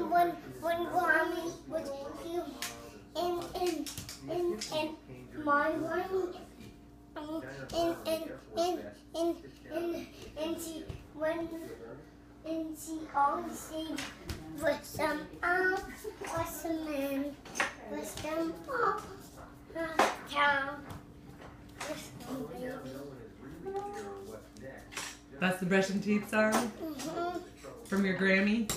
when when when Grammy was here and and and and my Grammy and and and and and and, and she when and she always said with some up with some in with some up town with some baby. That's the brushing teeth song Mhm. from your Grammy.